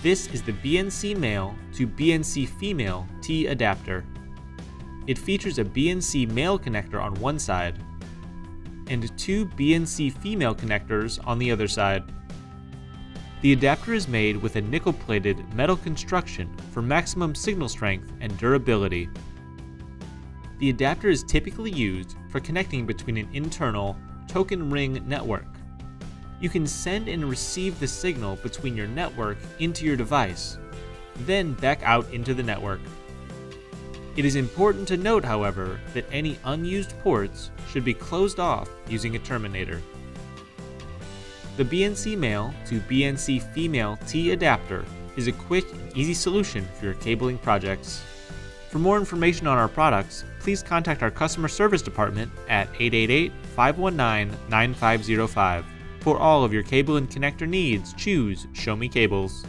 This is the BNC male to BNC female T adapter. It features a BNC male connector on one side and two BNC female connectors on the other side. The adapter is made with a nickel-plated metal construction for maximum signal strength and durability. The adapter is typically used for connecting between an internal token ring network. You can send and receive the signal between your network into your device, then back out into the network. It is important to note, however, that any unused ports should be closed off using a terminator. The BNC male to BNC female T adapter is a quick and easy solution for your cabling projects. For more information on our products, please contact our customer service department at 888 519 9505. For all of your cable and connector needs, choose Show Me Cables.